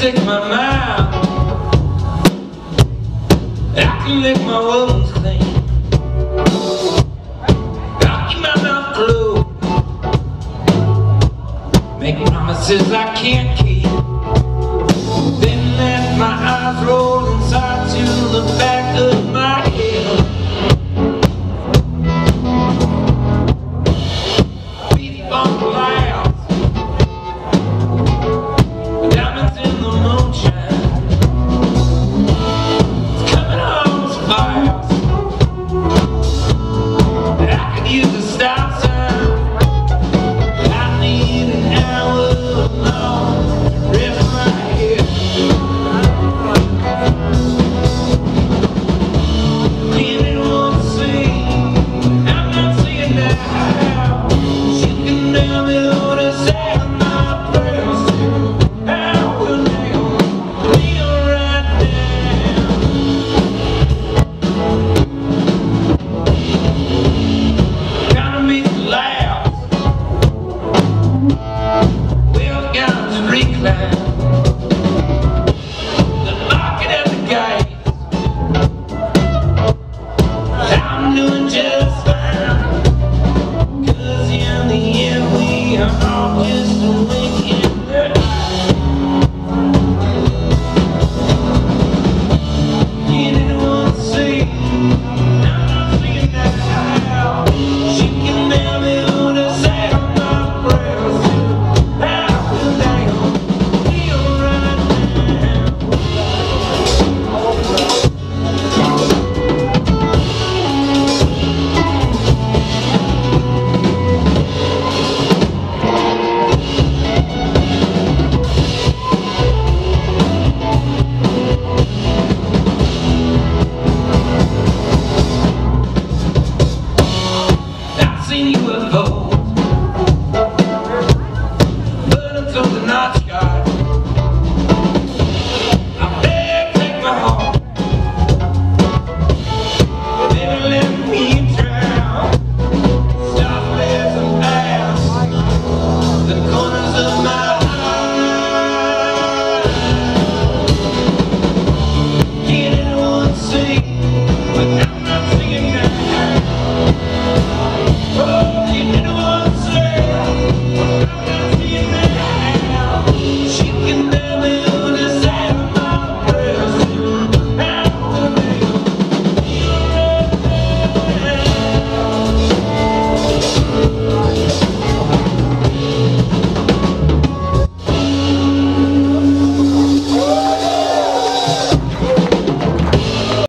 stick my mind. I can lick my wounds clean. I keep my mouth closed Make promises I can't keep. Then let my eyes roll.